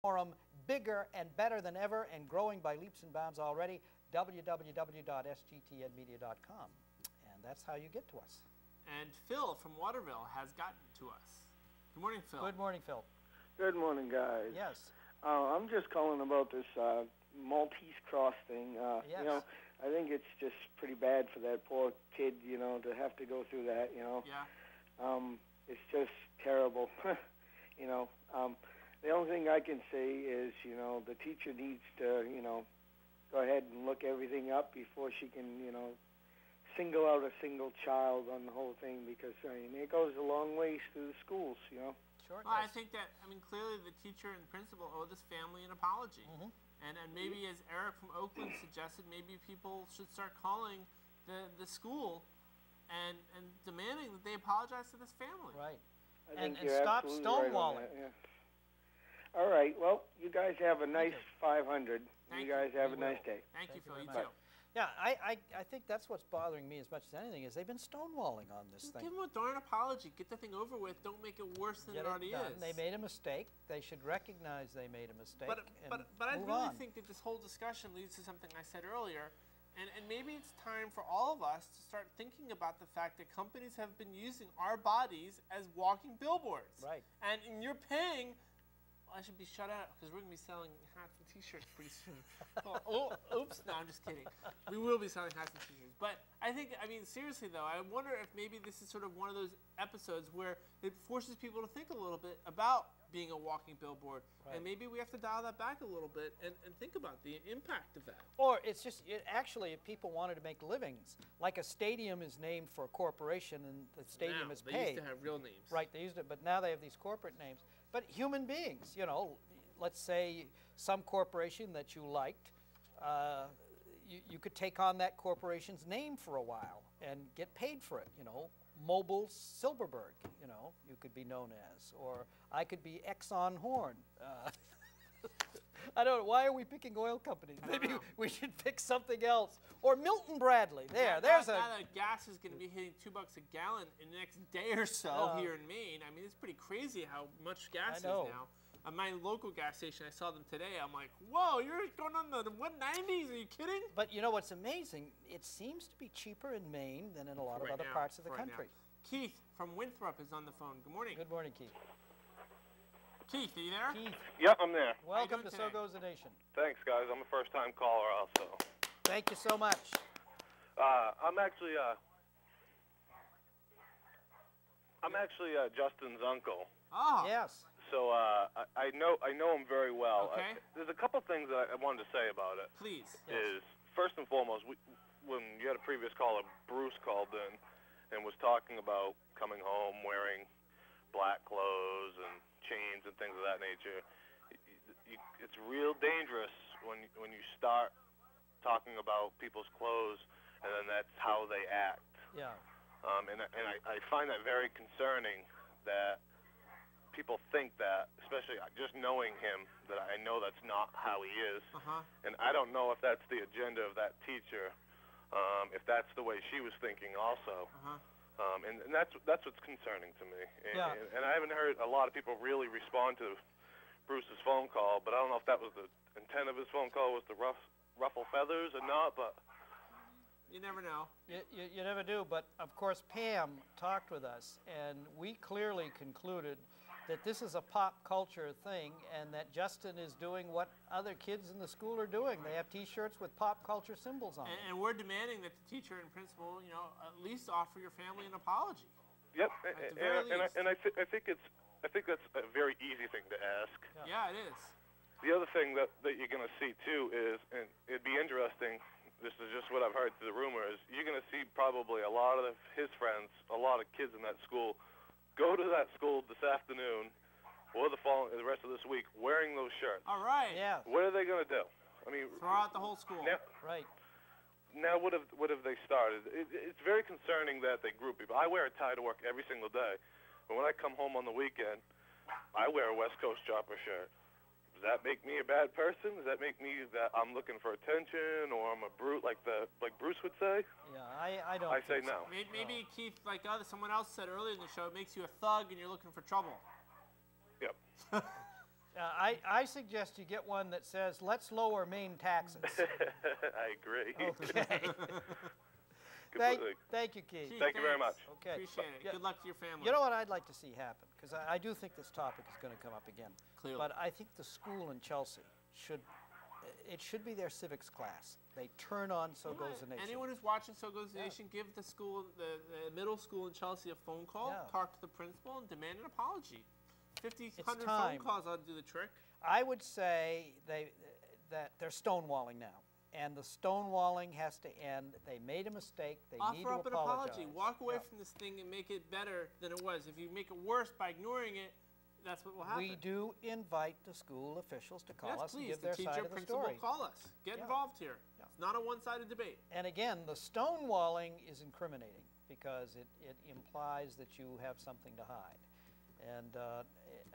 forum bigger and better than ever and growing by leaps and bounds already. www.sgtnmedia.com. And that's how you get to us. And Phil from Waterville has gotten to us. Good morning, Phil. Good morning, Phil. Good morning, guys. Yes. Uh, I'm just calling about this uh, Maltese cross thing. Uh, Yes. You know, I think it's just pretty bad for that poor kid, you know, to have to go through that, you know. Yeah. Um, it's just terrible, you know. Um, the only thing I can say is, you know, the teacher needs to, you know, go ahead and look everything up before she can, you know, single out a single child on the whole thing because, I mean, it goes a long ways through the schools, you know. Sure. Well, I think that, I mean, clearly the teacher and principal owe this family an apology. Mm-hmm. And, and maybe, as Eric from Oakland suggested, maybe people should start calling the, the school and, and demanding that they apologize to this family. Right. I And- and stop absolutely right stonewalling. that, yeah. All right. Well, you guys have a nice 500. Thank you guys have We a nice day. Thank, you, Thank you Phil. You too. Yeah, I, I, I think that's what's bothering me as much as anything is they've been stonewalling on this Just thing. give them a darn apology. Get the thing over with. Don't make it worse than Get it already done. is. They made a mistake. They should recognize they made a mistake. But, and but, but I really on. think that this whole discussion leads to something I said earlier. And, and maybe it's time for all of us to start thinking about the fact that companies have been using our bodies as walking billboards. Right. And, and you're paying. I should be shut out because we're going to be selling hats and T-shirts pretty soon. oh, oh, oops! No, I'm just kidding. We will be selling hats and T-shirts. But I think, I mean, seriously though, I wonder if maybe this is sort of one of those episodes where it forces people to think a little bit about being a walking billboard, Right. and maybe we have to dial that back a little bit and, and think about the impact of that. Or it's just it, actually, if people wanted to make livings, like a stadium is named for a corporation and the stadium now, is they paid. used to have real names. Right, they used it, but now they have these corporate names. But human beings, you know, let's say some corporation that you liked, uh, you, you could take on that corporation's name for a while and get paid for it, you know. Mobil Silberberg, you know, you could be known as, or I could be Exxon Horne. Uh, I don't know. Why are we picking oil companies? Maybe know. we should pick something else. Or Milton Bradley. There, Now- there's now, a. now that gas is going to be hitting two bucks a gallon in the next day or so Uh, here in Maine. I mean, it's pretty crazy how much gas is now. At my local gas station, I saw them today. I'm like, whoa, you're going on the 190s? Are you kidding? But you know what's amazing? It seems to be cheaper in Maine than in a lot of other now, parts of the right now. country. Keith from Winthrop is on the phone. Good morning. Good morning, Keith. Keith, are you there? Keith, Yep, I'm there. welcome to today? So Goes the Nation. Thanks, guys. I'm a first-time caller, also. Thank you so much. Uh, I'm actually, uh, I'm actually uh, Justin's uncle. Oh, Yes. So uh, I, I know I know him very well. Okay. Uh, there's a couple things that I wanted to say about it. please. Yes. Is first and foremost, we, when you had a previous caller, Bruce called in and was talking about coming home wearing black clothes and chains and things of that nature. You, it's real dangerous when when you start talking about people's clothes and then that's how they act. Yeah. Um, and and I, I find that very concerning that people think that, especially just knowing him, that I know that's not how he is. Uh huh. And I don't know if that's the agenda of that teacher, um, if that's the way she was thinking also. Uh huh. Um, and, and that's that's what's concerning to me. And, Yeah. and, and I haven't heard a lot of people really respond to Bruce's phone call, but I don't know if that was the intent of his phone call was to ruff, ruffle feathers or not. But You never know. You, you, you never do, but of course Pam talked with us, and we clearly concluded that this is a pop culture thing, and that Justin is doing what other kids in the school are doing. They have T-shirts with pop culture symbols on And, them. and we're demanding that the teacher and principal, you know, at least offer your family an apology. yep, and, and, and, I, and I, th- I think it's I think that's a very easy thing to ask. Yeah, it is. The other thing that, that you're going to see too is, and it'd be interesting. This is just what I've heard through the rumors. You're going to see probably a lot of his friends, a lot of kids in that school, go to that school this afternoon or the following, the rest of this week, wearing those shirts. All right. Yeah, What are they going to do? I mean, Throw out the whole school. now, right. now what have what have they started? It, it's very concerning that they group people. I wear a tie to work every single day, but when I come home on the weekend, I wear a West Coast chopper shirt. Does that make me a bad person? Does that make me that I'm looking for attention or I'm a brute like the like Bruce would say? Yeah, I, I don't. I say so. no. Maybe, maybe Keith, like other someone else said earlier in the show, it makes you a thug and you're looking for trouble. Yep. Uh, I, I suggest you get one that says, let's lower Maine taxes. I agree. Okay. thank, Completely. thank you, Keith. Keith, Thank you very much. Okay. Appreciate it. Good luck to your family. You know what I'd like to see happen? Because I, I do think this topic is going to come up again. Clearly. But I think the school in Chelsea should, it should be their civics class. They turn on So Goes the Nation. Anyone who's watching So Goes the Yeah. Nation, give the school, the, the middle school in Chelsea, a phone call, Yeah. talk to the principal, and demand an apology. 50, 100 phone calls ought to do the trick. I would say they, that they're stonewalling now. And the stonewalling has to end. They made a mistake. They need Offer to up an apologize. apology. Walk away Yeah. from this thing and make it better than it was. If you make it worse by ignoring it, that's what will happen. We do invite the school officials to call yes, us please. and give the their teacher, side of the principal, story. call us. Get Yeah. involved here. Yeah. It's not a one-sided debate. And again, the stonewalling is incriminating because it, it implies that you have something to hide. And uh,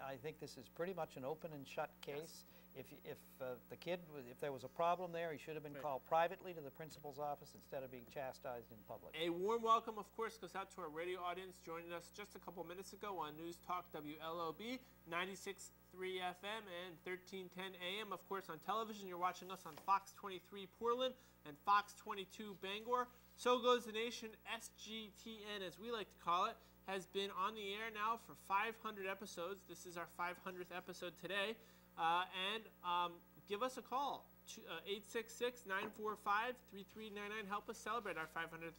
I think this is pretty much an open and shut case. If, if uh, the kid, was, if there was a problem there, he should have been Right. called privately to the principal's office instead of being chastised in public. A warm welcome, of course, goes out to our radio audience joining us just a couple minutes ago on News Talk WLOB 96.3 FM and 1310 AM. Of course, on television, you're watching us on Fox 23 Portland and Fox 22 Bangor. So goes the nation. SGTN, as we like to call it, has been on the air now for 500 episodes. This is our 500th episode today. Uh, and um, give us a call. uh, 866 945 3399. Help us celebrate our 500th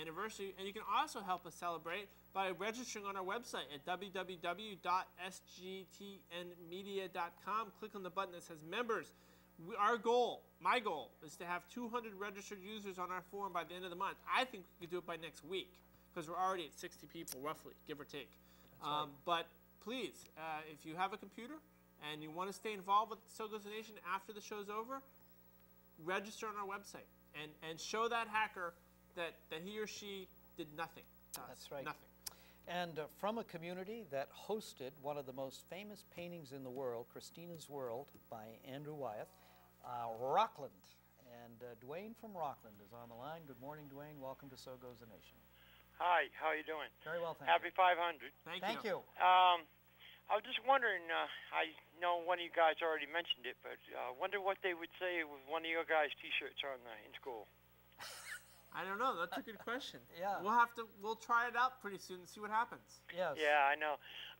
anniversary. And you can also help us celebrate by registering on our website at www.sgtnmedia.com. Click on the button that says members. We, our goal, my goal, is to have 200 registered users on our forum by the end of the month. I think we could do it by next week because we're already at 60 people, roughly, give or take. Um, But please, uh, if you have a computer and you want to stay involved with So Goes the Nation after the show's over, register on our website and, and show that hacker that, that he or she did nothing. to us. That's right. Nothing. And uh, from a community that hosted one of the most famous paintings in the world, Christina's World by Andrew Wyeth, uh, Rockland. And uh, Dwayne from Rockland is on the line. Good morning, Dwayne. Welcome to So Goes the Nation. Hi, how are you doing? Very well, thank you. Happy 500. Thank, you. You. Um, I was just wondering. Uh, I know one of you guys already mentioned it, but uh, wonder what they would say with one of your guys' T-shirts on uh, in school. I don't know. That's a good question. Yeah. We'll have to. We'll try it out pretty soon and see what happens. Yes. Yeah, I know.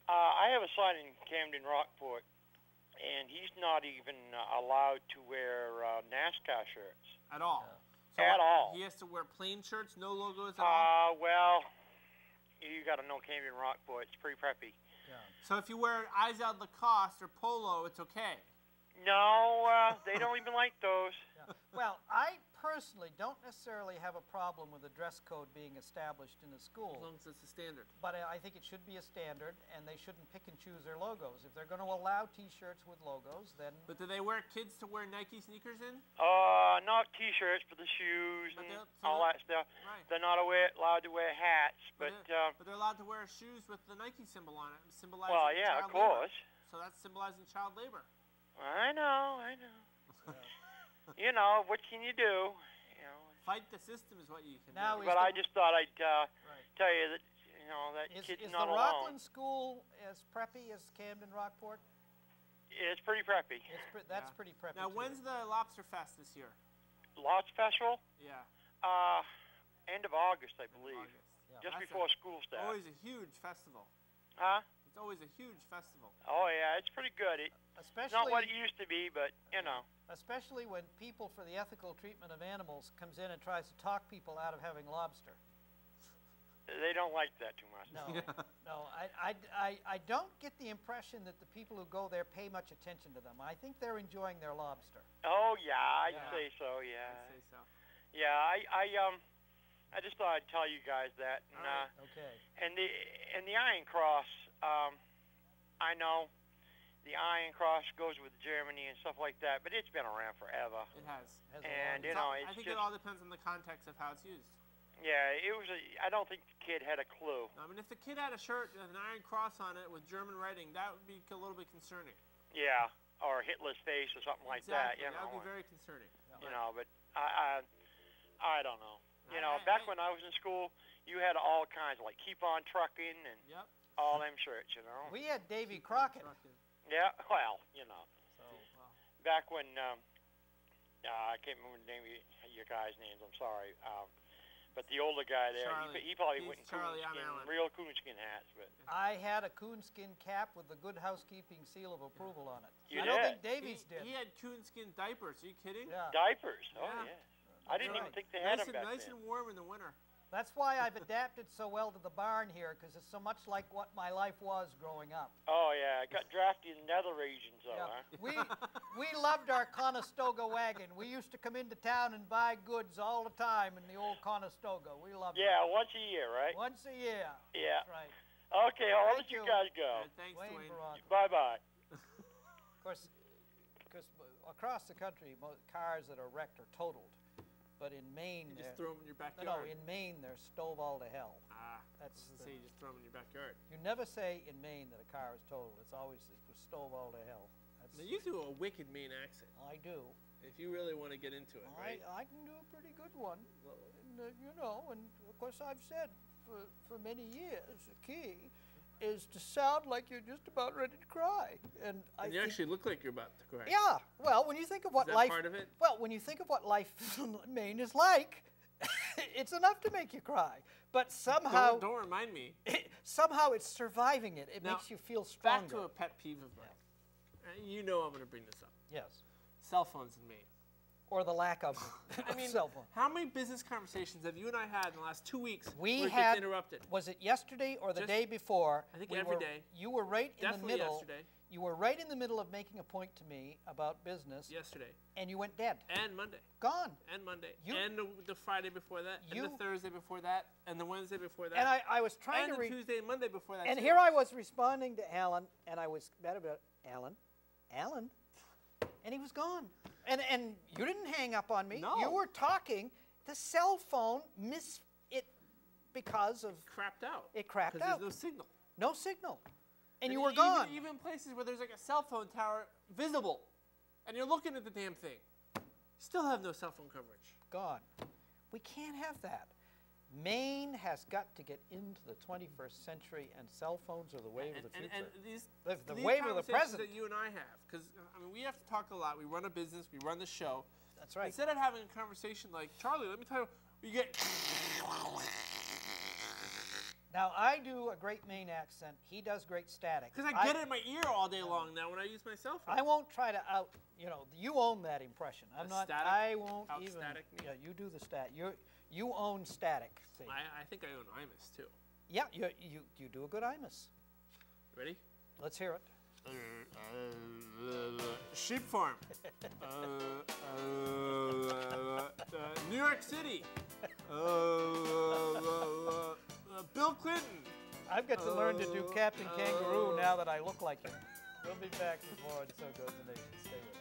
Uh, I have a son in Camden Rockport, and he's not even uh, allowed to wear uh, NASCAR shirts. At all. At all. He has to wear plain shirts, no logos at all. Uh, well, you got to know Camden Rockport. It's pretty preppy. Yeah. So if you wear Izod Lacoste or Polo, it's okay. No, uh, they don't even like those. Yeah. Well, I personally don't necessarily have a problem with a dress code being established in a school. As long as it's a standard. But I I think it should be a standard, and they shouldn't pick and choose their logos. If they're going to allow T-shirts with logos, then But do they wear kids to wear Nike sneakers in? Uh, not T-shirts, but the shoes But and so all that stuff. Right. They're not aware, allowed to wear hats, but they're, uh, but they're allowed to wear shoes with the Nike symbol on it, symbolizing well, yeah, of course. labor. So that's symbolizing child labor. I know, I know. You know, what can you do? You know, Fight the system is what you can Now do. but the- I just thought I'd uh, right. tell you that you know that Is, kid's is not the alone. Rockland School as preppy as Camden Rockport? It's pretty preppy. It's pre- that's Yeah. pretty preppy. Now, too. when's the Lobster Fest this year? Lobster special, Yeah. uh, end of August, I believe, August. Yeah. just That's before a- school starts. Always a huge festival. Huh? It's always a huge festival. Oh yeah, it's pretty good. It, especially not what it used to be, but you know. especially when people for the ethical treatment of animals comes in and tries to talk people out of having lobster. They don't like that too much. No, no, I, I, I, I don't get the impression that the people who go there pay much attention to them. I think they're enjoying their lobster. Oh yeah, I'd Yeah. say so. Yeah. I'd say so. Yeah, I, I um, I just thought I'd tell you guys that. And, right. uh, Okay. and the and the Iron Cross, um, I know the Iron Cross goes with Germany and stuff like that, but it's been around forever. It has. Has And you It's know, I think just it all depends on the context of how it's used. yeah, it was. A, I don't think the kid had a clue. I mean, if the kid had a shirt with an iron cross on it with German writing, that would be a little bit concerning. Yeah, or Hitler's face or something like that. exactly. that. You would know, be very concerning. you know, but I, I, I don't know. You know, I- back I- when I was in school, you had all kinds of like keep on trucking and Yep. All them shirts. You know. We had Davy Crockett. Trucking. Yeah, well, you know, So, well, back when um, uh, I can't remember the name of y- your guys' names. I'm sorry. Um, but the older guy there, Charlie. he, he probably He's went in Charlie, coonskin, real coonskin hats. But I had a coonskin cap with the good housekeeping seal of approval on it. You I don't did? think Davies he, did. he had coonskin diapers. Are you kidding? yeah. diapers. Oh Yeah. yeah. I didn't right. even think they had Nice them and back nice then. and warm in the winter. That's why I've adapted so well to the barn here, because it's so much like what my life was growing up. Oh yeah, I got drafted in the nether regions though, Yeah. huh? We we loved our Conestoga wagon. We used to come into town and buy goods all the time in the old Conestoga. We loved Yeah, once a year, right? Once a year. Yeah. That's right. Okay, I'll let you you. guys go. right, thanks, Wayne Dwayne. Bye bye. Of course, because across the country, mo- cars that are wrecked are totaled. But in Maine, You just throw them in your no, backyard. no, in Maine, they're stove all to hell. ah, That's the- say you just throw them in your backyard. You never say in Maine that a car is totaled. It's always it was stove all to hell. That's, Now you do a wicked Maine accent. I do. If you really want to get into it, right? I, I can do a pretty good one. And, uh, you know, and of course I've said for, for many years the key is to sound like you're just about ready to cry. And I and you think- actually look like you're about to cry. yeah. Well, when you think of what that life part of it? well, when you think of what life in Maine is like, it's enough to make you cry. But somehow Don't, don't remind me. somehow it's surviving it. It Now, makes you feel stronger. Back to a pet peeve of mine. Uh, you know I'm going to bring this up. yes. Cell phones in Maine. Or the lack of, I mean, cell phone. how many business conversations have you and I had in the last two weeks We had interrupted? Was it yesterday or the Just- day before? I think we every were, day. You were right in the middle. yesterday. You were right in the middle of making a point to me about business, Yesterday and you went dead. and Monday Gone. and Monday You- and the, the Friday before that and the Thursday before that and the Wednesday before that And I, I was trying and to the read. Tuesday and Monday before that. And too. here I was responding to Alan, and I was mad about Alan, Alan, and he was gone. And and you didn't hang up on me. No. You were talking. The cell phone missed it because of It crapped out. It crapped out. There's no signal. no signal, and you e- were even, gone. Even places where there's like a cell phone tower visible, and you're looking at the damn thing, still have no cell phone coverage. gone. We can't have that. Maine has got to get into the 21st century, and cell phones are the wave and, of the future. and these, The- the these wave of the present. that you and I have, because I mean, we have to talk a lot. We run a business, we run the show. That's right. Instead of having a conversation like Charlie, let me tell you, you get Now I do a great Maine accent. He does great static. because I get it in my ear all day long now when I use my cell phone. I won't try to out. You know, you own that impression. I'm The not. static? I won't Out even. static me? Yeah, you do the stat. You you own static. See. I, I think I own Imus too. yeah, you you you do a good imus. Ready? Let's hear it. Sheep farm. Uh, uh, uh, New York City. Uh, uh, uh, Bill Clinton. I've got to learn to do Captain Kangaroo now that I look like him. We'll be back before and so goes the nation. Stay with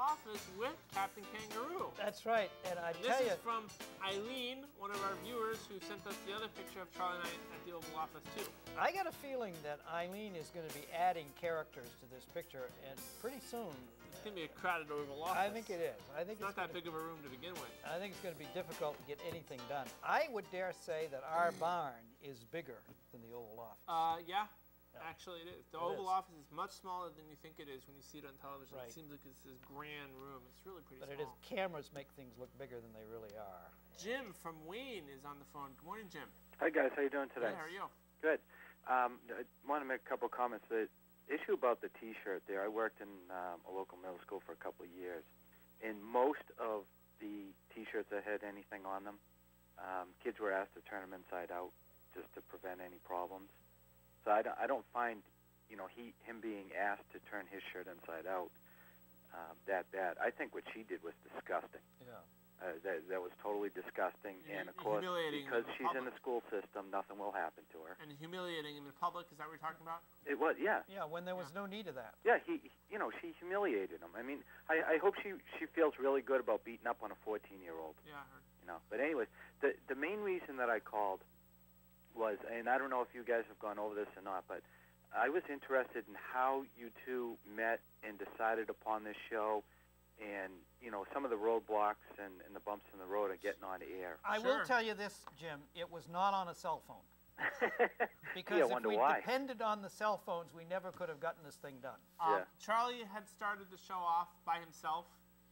Office with Captain Kangaroo. That's right. And I And tell this is from Eileen, one of our viewers, who sent us the other picture of Charlie and I at the Oval Office too. I got a feeling that Eileen is going to be adding characters to this picture, and pretty soon, It's gonna be a crowded Oval Office. I think it is. I think It's not that big of a room to begin with. I think it's going to be difficult to get anything done. I would dare say that our barn is bigger than the Oval Office. Uh, yeah. Yeah. Actually, it is. The It Oval is. Office is much smaller than you think it is when you see it on television. Right. It seems like it's this grand room. It's really pretty but it is cameras make things look bigger than they really are. Jim from Wayne is on the phone. Good morning, Jim. Hi guys, how you doing today? Good, how are you? Good. Um, I want to make a couple comments. The issue about the T-shirt there, I worked in um, a local middle school for a couple of years, and most of the T-shirts that had anything on them, um, kids were asked to turn them inside out just to prevent any problems. So I don't, I don't find, you know, he him being asked to turn his shirt inside out um, that bad. I think what she did was disgusting. Yeah. Uh, that, that was totally disgusting, Hu- and of course, because the she's in the school system, nothing will happen to her. And humiliating him in public. Is that what you're talking about? It was, yeah, Yeah, when there was no need of that. yeah. He, you know, she humiliated him. I mean, I, I hope she she feels really good about beating up on a 14-year-old. Yeah, I heard. You know, but anyways, the the main reason that I called was, and I don't know if you guys have gone over this or not, but I was interested in how you two met and decided upon this show, and you know, some of the roadblocks and, and the bumps in the road of getting on air. I will tell you this, Jim. It was not on a cell phone. Because yeah, if we why. depended on the cell phones, we never could have gotten this thing done. Um, Yeah. Charlie had started the show off by himself.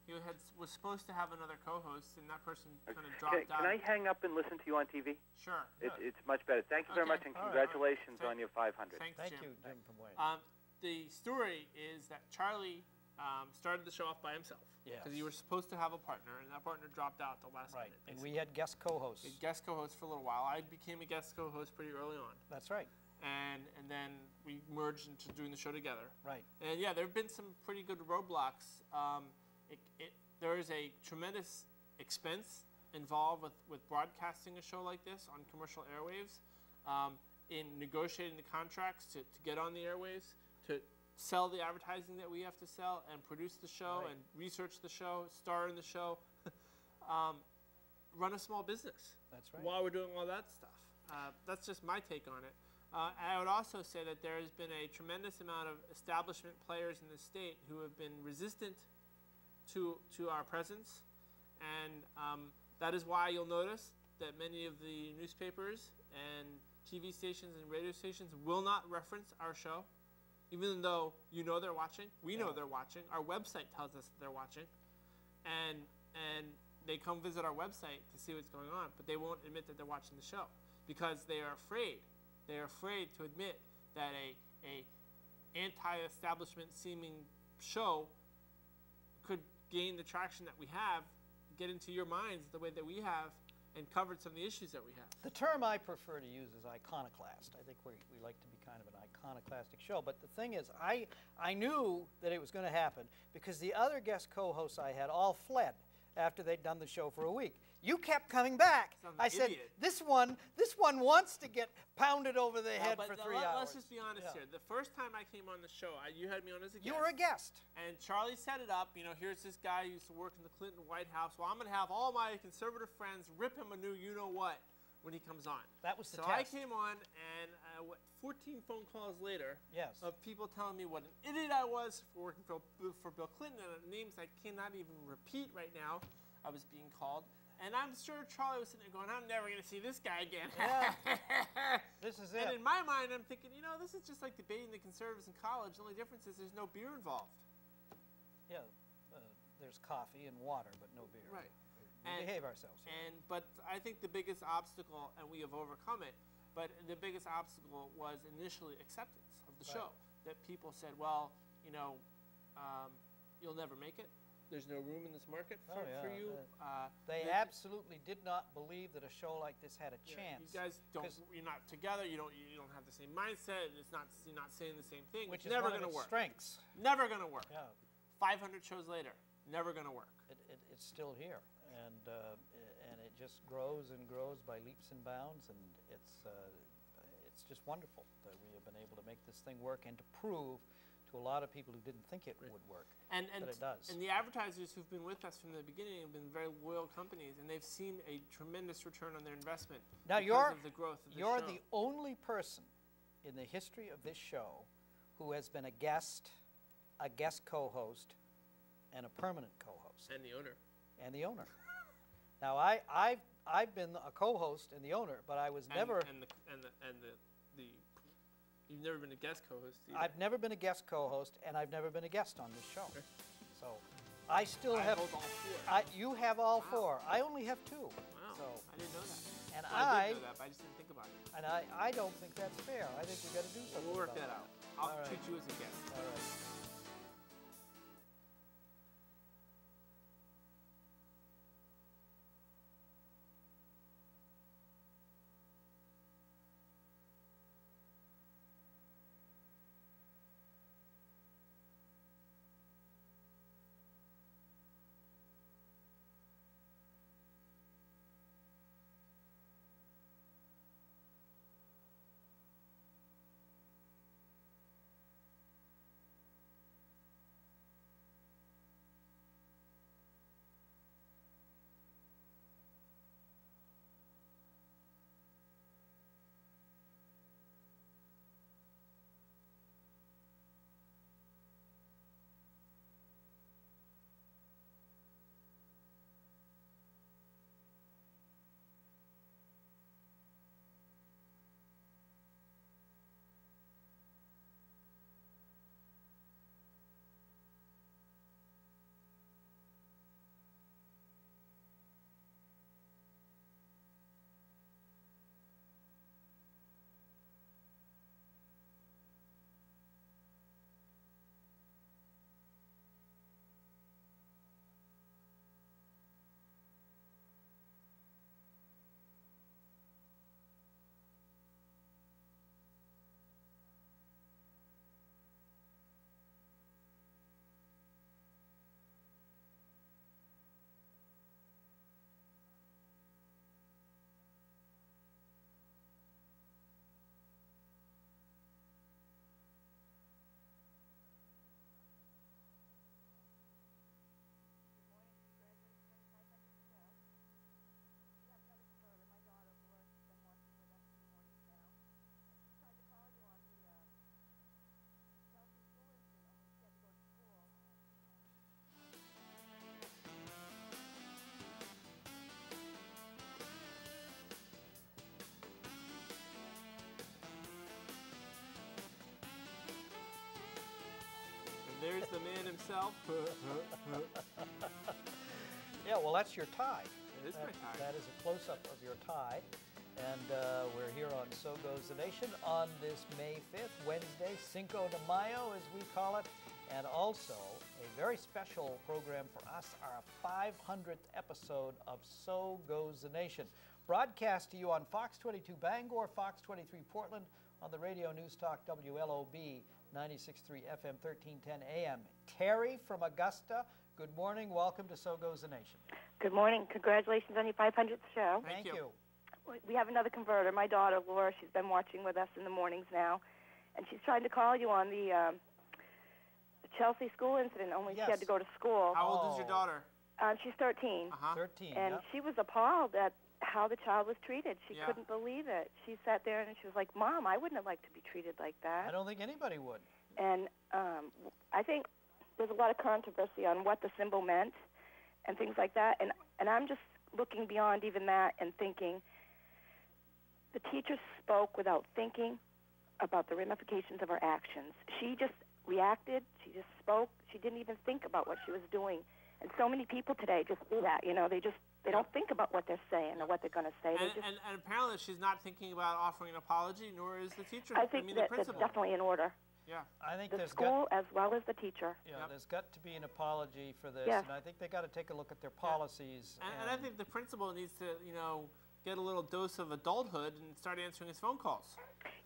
He had was supposed to have another co-host, and that person kind of can, dropped out. can I hang up and listen to you on TV? Sure. It's, it's much better. Thank you very much, and All right, all right. congratulations Thank- on your 500. Thanks, Thank Jim. you, Jim from Wayne. Um, the story is that Charlie um, started the show off by himself because you were supposed to have a partner, and that partner dropped out the last right. minute. And we had guest co-hosts. We had guest co-hosts for a little while. I became a guest co-host pretty early on, That's right. and and then we merged into doing the show together. Right. And yeah, there have been some pretty good roadblocks. Um, it, it, there is a tremendous expense involved with, with broadcasting a show like this on commercial airwaves, um, in negotiating the contracts to, to get on the airwaves, to sell the advertising that we have to sell, and produce the show, Right. and research the show, star in the show, um, run a small business That's right. while we're doing all that stuff. Uh, that's just my take on it. Uh, I would also say that there has been a tremendous amount of establishment players in the state who have been resistant to to our presence, and um, that is why you'll notice that many of the newspapers and TV stations and radio stations will not reference our show, even though you know they're watching. We know they're watching. Our website tells us they're watching, and and they come visit our website to see what's going on, but they won't admit that they're watching the show because they are afraid. They are afraid to admit that a a anti-establishment seeming show gain the traction that we have, get into your minds the way that we have, and covered some of the issues that we have. The term I prefer to use is iconoclast. I think we, we like to be kind of an iconoclastic show. But the thing is, I, I knew that it was going to happen because the other guest co hosts I had all fled after they'd done the show for a week. You kept coming back. I said, idiot. this one, this one wants to get pounded over the head for three let, hours. us just be honest Yeah. here. The first time I came on the show, I, you had me on as a guest. You were a guest. And Charlie set it up. You know, here's this guy who used to work in the Clinton White House. Well, I'm going to have all my conservative friends rip him a new you know what when he comes on. That was the so I came on, and uh, what, 14 phone calls later Yes. of people telling me what an idiot I was for working for, for Bill Clinton, and names I cannot even repeat right now. I was being called. And I'm sure Charlie was sitting there going, I'm never going to see this guy again. Yeah. This is it. And in my mind, I'm thinking, you know, this is just like debating the conservatives in college. The only difference is there's no beer involved. Yeah. Uh, there's coffee and water, but no beer. Right. We, And- behave ourselves. here. And but I think the biggest obstacle, and we have overcome it. But the biggest obstacle was initially acceptance of the Right. show. That people said, well, you know, um, you'll never make it. There's no room in this market for, Oh, for you. Uh, They that- absolutely did not believe that a show like this had a Yeah, chance. You guys don't. 'cause- You're not together. You don't. You don't have the same mindset. It's not. You're not saying the same thing. which it's is never going to work. strengths. Never going to work. Yeah, 500 shows later, never going to work. it, it, it's still here, and uh, and it just grows and grows by leaps and bounds, and it's uh, it's just wonderful that we have been able to make this thing work and to prove to a lot of people who didn't think it would work. And and But it does. and the advertisers who've been with us from the beginning have been very loyal companies, and they've seen a tremendous return on their investment Now because you're of the growth of the you're show. the only person in the history of this show who has been a guest, a guest co-host, and a permanent co-host, and the owner. and the owner. now I I've I've been a co-host and the owner, but I was And, never and the and the and the you've never been a guest co-host. Either. I've never been a guest co-host and I've never been a guest on this show. Okay. So I still I have hold all four. I, you have all Wow. four. I only have two. wow, So I didn't know that. and Well, I, I did know that, but I just didn't think about it. and I, I don't think that's fair. I think we got to do something. We'll work about that out. I'll All right. treat you as a guest. All right. Himself. Yeah, well, that's your tie. It is my tie. That is a close-up of your tie. And uh, we're here on So Goes the Nation on this May 5th, Wednesday, Cinco de Mayo, as we call it. And also a very special program for us, our 500th episode of So Goes the Nation. Broadcast to you on Fox 22 Bangor, Fox 23 Portland, on the radio news talk WLOB 96.3 FM 1310 AM. Terry from Augusta, good morning. Welcome to So Goes the Nation. Good morning. Congratulations on your 500th show. Thank you. you. We have another converter. My daughter, Laura, she's been watching with us in the mornings now, and she's trying to call you on the, um, the Chelsea school incident, only she had to go to school. How old is your Oh. daughter? Um, she's 13, Uh huh. 13. and yeah. she was appalled at how the child was treated. She Yeah. couldn't believe it. She sat there and she was like, Mom, I wouldn't have liked to be treated like that." I don't think anybody would. And um, I think there's a lot of controversy on what the symbol meant and things like that. And, and I'm just looking beyond even that and thinking the teacher spoke without thinking about the ramifications of her actions. She just reacted, she just spoke, she didn't even think about what she was doing. And so many people today just do that, you know, they just they don't think about what they're saying or what they're going to say. And, just and, and apparently she's not thinking about offering an apology, nor is the teacher. I think mean, that the that's principal. definitely in order. Yeah. I think The there's school got, as well as the teacher. Yeah, Yep. there's got to be an apology for this, Yes. and I think they got to take a look at their policies. And, and I think the principal needs to, you know, get a little dose of adulthood and start answering his phone calls.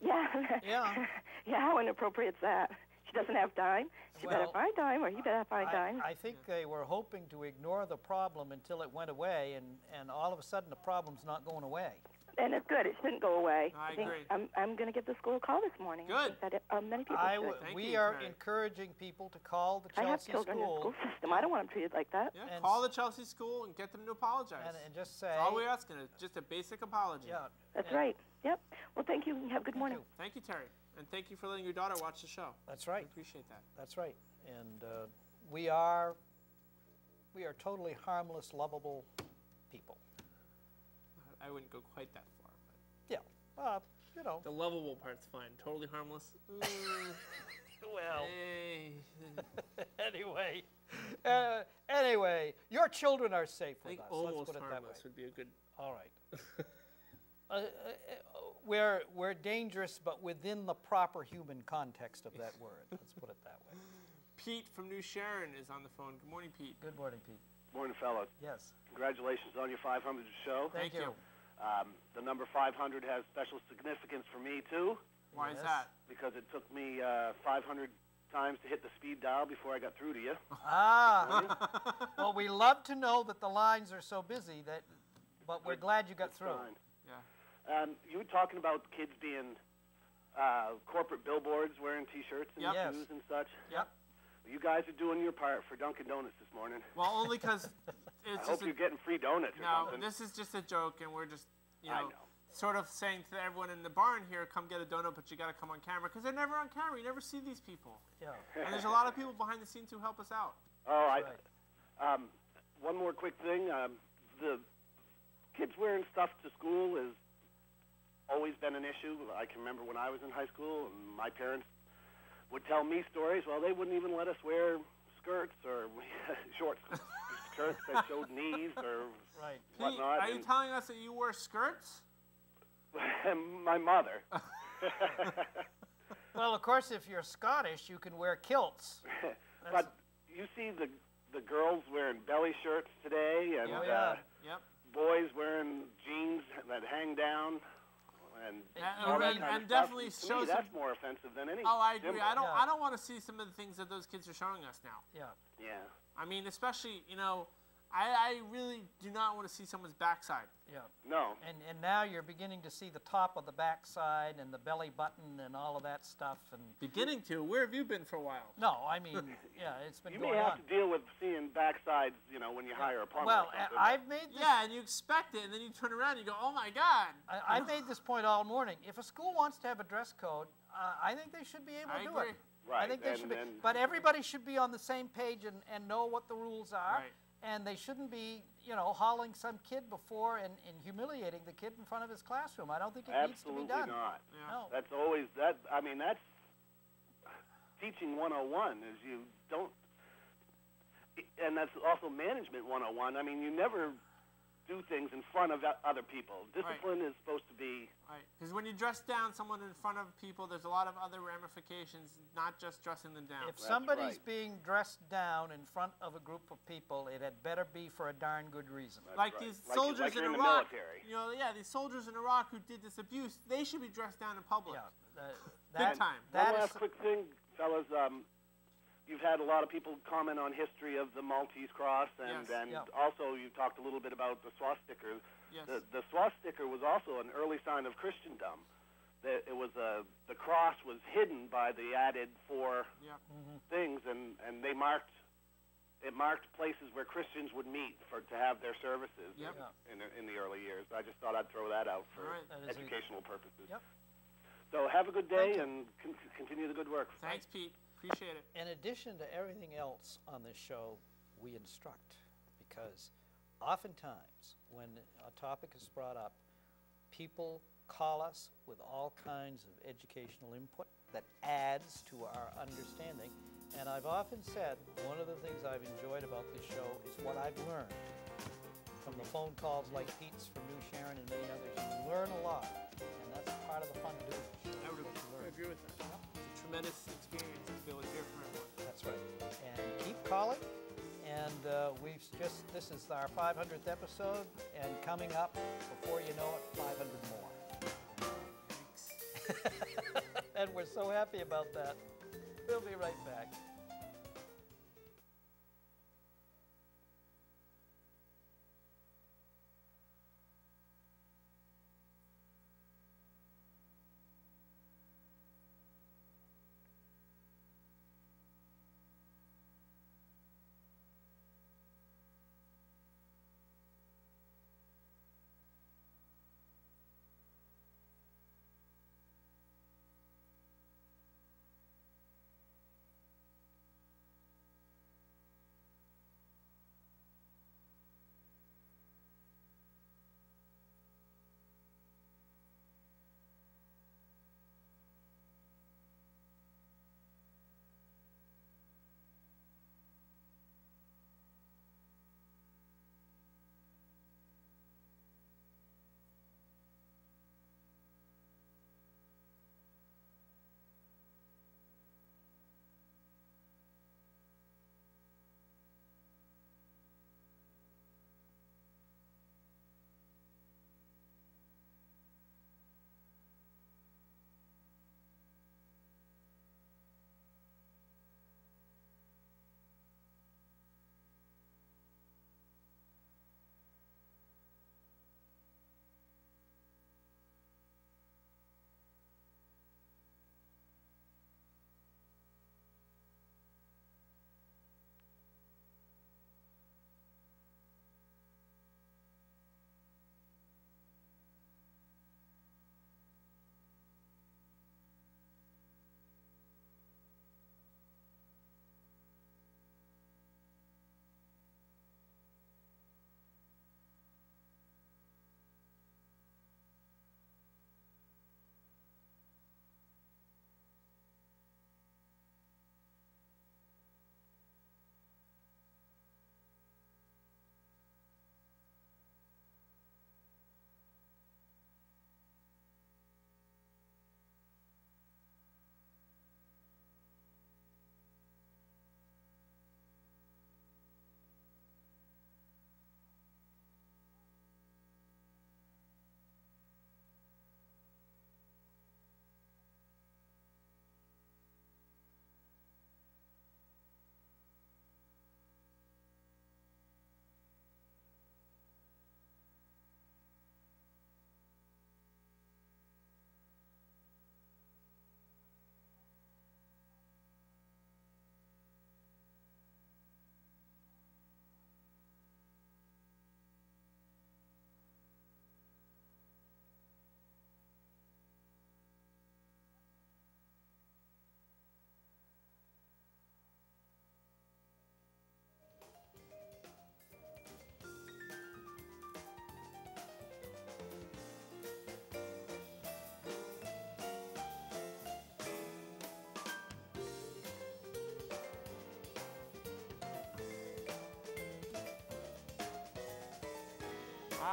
Yeah. Yeah. yeah, how inappropriate is that? She doesn't have time. She better Well, find time, or he better find I, time. I think they were hoping to ignore the problem until it went away, and, and all of a sudden the problem's not going away. and it's good. It shouldn't go away. I think agree. I'm I'm going to give the school a call this morning. Good. that it, uh, many people I should. w- Thank we you, are Terry. encouraging people to call the I have Chelsea children in the school school system. I don't want them treated like that. Yeah, And call the Chelsea school and get them to apologize. and, and just say, That's all we're asking is just a basic apology. yeah, That's and- right. Yep. Well, thank you. Have a good thank morning. you. Thank you, Terry. And thank you for letting your daughter watch the show. That's We right. appreciate that. That's right. And uh, we are we are totally harmless, lovable people. I wouldn't go quite that far, but Yeah. Uh, you know. the lovable part's fine. Totally harmless. Mm, Well. hey. anyway, uh, anyway, your children are safe I with think us. Let's almost put it that way. harmless would be a good. All right. uh, uh, uh, we're we're dangerous, but within the proper human context of that word. Let's put it that way. Pete from New Sharon is on the phone. Good morning, Pete. Good morning, Pete. Morning, fellas. Yes. Congratulations on your 500th show. Thank, Thank you. Um, the number 500 has special significance for me, too, Why is that? because it took me uh, 500 times to hit the speed dial before I got through to you. Ah. well, we love to know that the lines are so busy that, but we're glad you got It's through. fine. Yeah. Um, you were talking about kids being uh, corporate billboards wearing T-shirts and Yep. Yes. shoes and such. Yep. You guys are doing your part for Dunkin' Donuts this morning. Well, only because I it's hope a, you're getting free donuts or no. something. This is just a joke, and we're just you know, know. sort of saying to everyone in the barn here, "Come get a donut," but you got to come on camera because they're never on camera. You never see these people, Yeah. and there's a lot of people behind the scenes who help us out. Oh, I, Right. Um, one more quick thing. Um, the kids wearing stuff to school has always been an issue. I can remember when I was in high school, and my parents would tell me stories. Well, they wouldn't even let us wear skirts or short skirts that showed knees or Right. Whatnot. are you and- telling us that you wear skirts? my mother. Well, of course, if you're Scottish, you can wear kilts. but you see the the girls wearing belly shirts today, and Oh, uh. Yep. boys wearing jeans that hang down, and And- all that and- kind and of stuff. definitely to shows me, that's some- more offensive than any. Oh, I agree. symbol. I don't. Yeah. I don't want to see some of the things that those kids are showing us now. Yeah. Yeah. I mean, especially you know, I, I really do not want to see someone's backside. Yeah. No. And and now you're beginning to see the top of the backside and the belly button and all of that stuff. And Beginning to. Where have you been for a while? no, I mean, yeah, it's been You going may have on. to deal with seeing backsides, you know, when you hire a plumber. Well, or. I- I've made this. Yeah, and you expect it, and then you turn around and you go, "Oh my God!" I, I've made this point all morning. If a school wants to have a dress code, uh, I think they should be able I to do agree. it. I Right, think they and should be. then- But everybody should be on the same page and, and know what the rules are. Right. And they shouldn't be, you know, hauling some kid before and, and humiliating the kid in front of his classroom. I don't think it needs to be done. not. Yeah. No. That's always that. I mean, that's teaching 101. Is you don't, and that's also management 101. I mean, you never do things in front of other people. Discipline is supposed to be. Right. Because when you dress down someone in front of people, there's a lot of other ramifications, not just dressing them down. If somebody's right. being dressed down in front of a group of people, it had better be for a darn good reason. That's like right. these Like- soldiers like you're in in the Iraq, military. you know, yeah, these soldiers in Iraq who did this abuse, they should be dressed down in public. Yeah. that- Big time. that One is- last quick thing, fellas. Um, you've had a lot of people comment on history of the Maltese cross, and Yes. and Yeah. also you talked a little bit about the swastika. Yes. The, the swastika was also an early sign of Christendom. That it was a the cross was hidden by the added four Yeah. Mm-hmm. things, and and they marked it marked places where Christians would meet for to have their services Yep. Yeah. in the, in the early years. I just thought I'd throw that out for All right. That is a- educational purposes. Yep. So have a good day and con- continue the good work. Thanks, Pete. Appreciate it. In addition to everything else on this show, we instruct because oftentimes when a topic is brought up, people call us with all kinds of educational input that adds to our understanding. And I've often said one of the things I've enjoyed about this show is what I've learned from the phone calls like Pete's from New Sharon and many others. You learn a lot, and that's part of the fun of doing. I would agree with that. Tremendous experience to be able to hear from everyone. That's right. And keep calling. And uh, we've just, this is our 500th episode, and coming up, before you know it, 500 more. Thanks. and we're so happy about that. We'll be right back.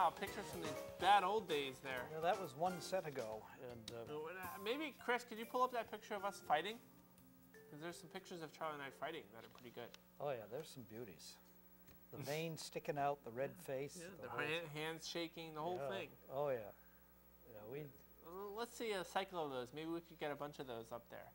Wow, pictures from the bad old days there. Yeah, that was one set ago, and uh, Uh, Maybe Chris, could you pull up that picture of us fighting? Because there's some pictures of Charlie and I fighting that are pretty good. oh yeah, there's some beauties. The veins sticking out, the red face. The whole- hand, hands shaking, the whole yeah. thing. Oh yeah, yeah. We Uh, Let's see a cycle of those. Maybe we could get a bunch of those up there.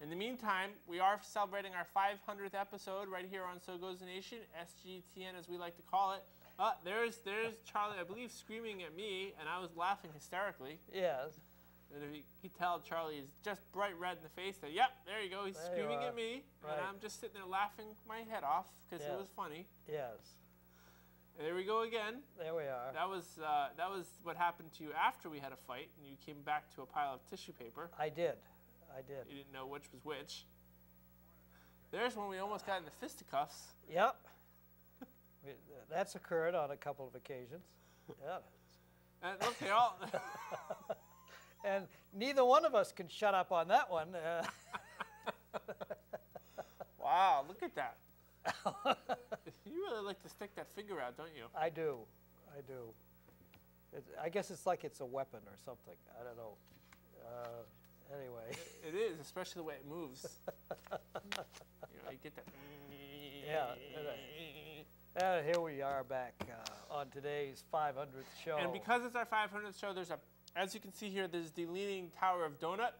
In the meantime, we are celebrating our 500th episode right here on So Goes the Nation, SGTN as we like to call it. Uh, there's there's Charlie, I believe, screaming at me, and I was laughing hysterically. yes. And if you could tell, Charlie is just bright red in the face. There, yep, there you go. He's There screaming at me, Right. and I'm just sitting there laughing my head off because Yeah. it was funny. Yes. And there we go again. There we are. That was uh, that was what happened to you after we had a fight, and you came back to a pile of tissue paper. I did. I did. You didn't know which was which. There's when we almost got into fisticuffs. Yep. That's occurred on a couple of occasions. Yeah. And look, they all. And neither one of us can shut up on that one. Uh, wow, look at that. you really like to stick that finger out, don't you? I do. I do. It, I guess it's like it's a weapon or something. I don't know. Uh, anyway. It is, especially the way it moves. you know, you get that. Yeah, Uh, here we are back uh, on today's 500th show. And because it's our 500th show, there's a, as you can see here, there's the Leaning Tower of Donut,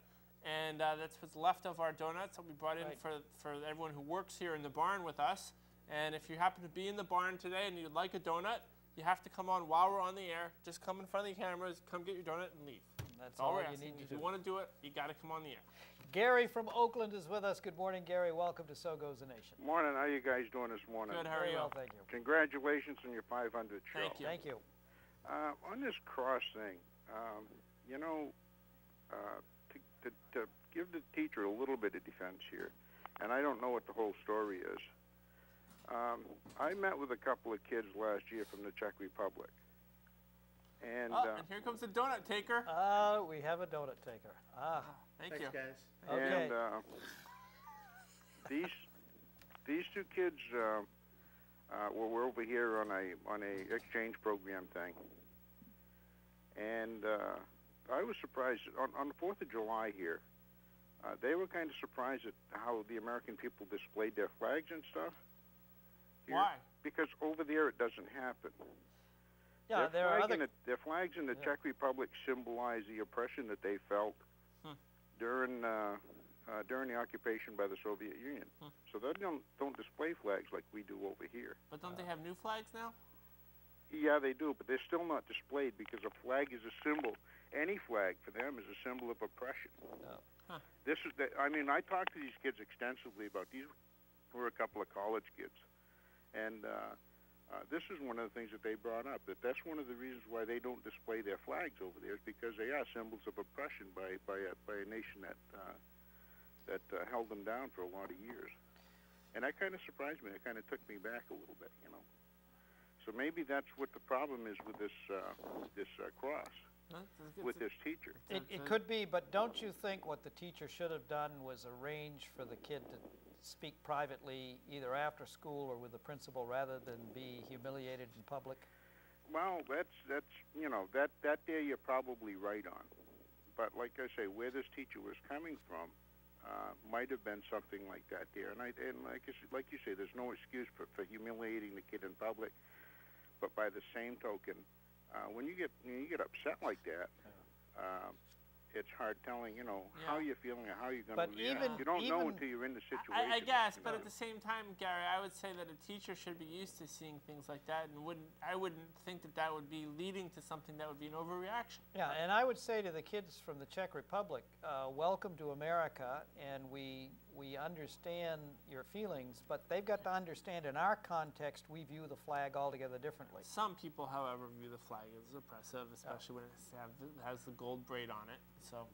and uh, that's what's left of our donuts that we brought in Right. for, for everyone who works here in the barn with us. And if you happen to be in the barn today and you'd like a donut, you have to come on while we're on the air. Just come in front of the cameras, come get your donut, and leave. That's That's all all we're you asking. need to If do. you want to do it, you got to come on the air. Gary from Oakland is with us. Good morning, Gary. Welcome to So Goes the Nation. Morning. How are you guys doing this morning? Good, how are you? well, thank you. Congratulations on your 500th show. Thank you. Thank you. Uh, on this cross thing, um, you know, uh, to, to, to give the teacher a little bit of defense here, and I don't know what the whole story is. Um, I met with a couple of kids last year from the Czech Republic, and Oh, uh, and here comes the donut taker. Uh, we have a donut taker. Ah, Thank you. okay. And uh, these these two kids uh, uh, were, were over here on a on a exchange program thing, and uh, I was surprised on, on the Fourth of July here. Uh, they were kind of surprised at how the American people displayed their flags and stuff. here, Why? Because over there it doesn't happen. yeah, their, there are other. the, their flags in the Yeah. Czech Republic symbolize the oppression that they felt. During uh, uh, during the occupation by the Soviet Union. Hmm. So they don't don't display flags like we do over here. But don't they have new flags now? Yeah, they do, but they're still not displayed because a flag is a symbol. Any flag for them is a symbol of oppression. Oh. Huh. This is the, I mean, I talked to these kids extensively about these. Were a couple of college kids, and uh, uh, this is one of the things that they brought up. That that's one of the reasons why they don't display their flags over there is because they are symbols of oppression by by a, by a nation that uh, that uh, held them down for a lot of years. And that kind of surprised me. It kind of took me back a little bit, you know. So maybe that's what the problem is with this uh, this uh, cross with this teacher. It, it could be, but don't you think what the teacher should have done was arrange for the kid to speak privately, either after school or with the principal, rather than be humiliated in public? Well, that's that's you know that that there you're probably right on, but like I say, where this teacher was coming from uh, might have been something like that there. And I and like I, like you say, there's no excuse for, for humiliating the kid in public. But by the same token, uh, when you get when you get upset like that, um, it's hard telling you know how Yeah. you're feeling or how you're going to react. even- you don't know even- until you're in the situation. I, I guess, but know? at the same time, Gary, I would say that a teacher should be used to seeing things like that, and wouldn't I wouldn't think that that would be leading to something that would be an overreaction. Yeah, and I would say to the kids from the Czech Republic, uh, welcome to America, and we we understand your feelings, but they've got to understand in our context we view the flag altogether differently. Some people, however, view the flag as oppressive, especially when it has the gold braid on it. So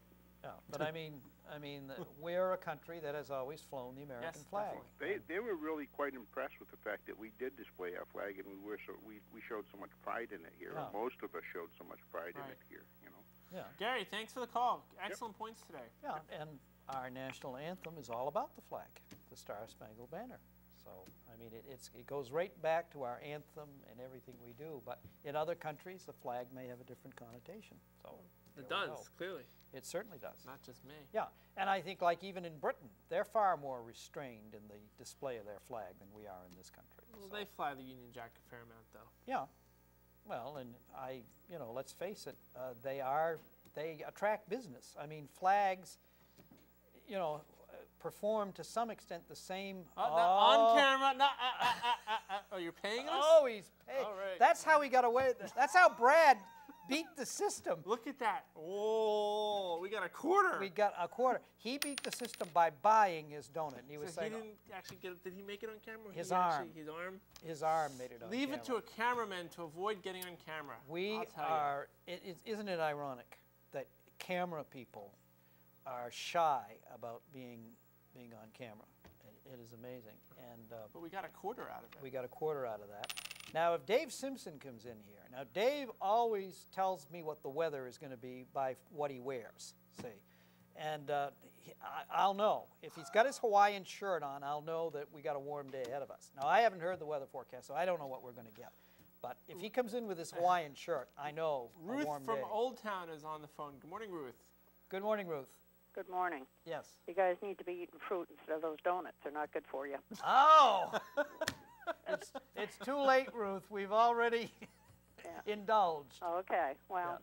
Yeah, but I mean, I mean, we're a country that has always flown the American Yes, flag. definitely. They they were really quite impressed with the fact that we did display our flag and we were so we, we showed so much pride in it here. Yeah. Most of us showed so much pride in it here. You know. Yeah, Gary, thanks for the call. Excellent points today. yeah, and our national anthem is all about the flag, the Star Spangled Banner. So, I mean, it, it's, it goes right back to our anthem and everything we do. But in other countries, the flag may have a different connotation. So It does, clearly. It certainly does. Not just me. Yeah, and I think like even in Britain, they're far more restrained in the display of their flag than we are in this country. Well, So, they fly the Union Jack a fair amount, though. yeah, well, and I, you know, let's face it, uh, they are they attract business. I mean, flags, you know, uh, perform to some extent the same. Uh, no, on camera. No, uh, uh, uh, uh, uh, oh, you're paying us? Oh, he's paid. All right. That's how he got away. That's how Brad beat the system. Look at that. Oh, we got a quarter. We got a quarter. He beat the system by buying his donut. And he was so he saying didn't actually get it. Did he make it on camera? His he arm. Actually, his arm. his arm made it on Leave it to a cameraman to avoid getting on camera. We are. It, it, isn't it ironic that camera people are shy about being being on camera? It, it is amazing, and uh, But we got a quarter out of it. we got a quarter out of that. Now, if Dave Simpson comes in here, now Dave always tells me what the weather is going to be by what he wears. See, and uh, he, I, I'll know if he's got his Hawaiian shirt on. I'll know that we got a warm day ahead of us. Now, I haven't heard the weather forecast, so I don't know what we're going to get. But if he comes in with his Hawaiian shirt, I know a Ruth from day. Old Town is on the phone. Good morning, Ruth. Good morning, Ruth. Good morning. Yes. You guys need to be eating fruit instead of those donuts. They're not good for you. Oh, it's it's too late, Ruth. We've already Yeah. indulged. Okay. Well,